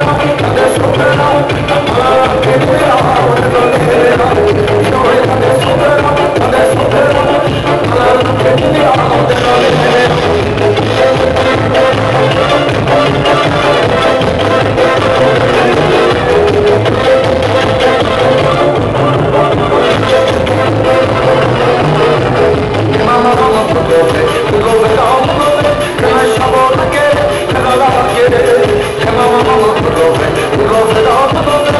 Let's go, Go to the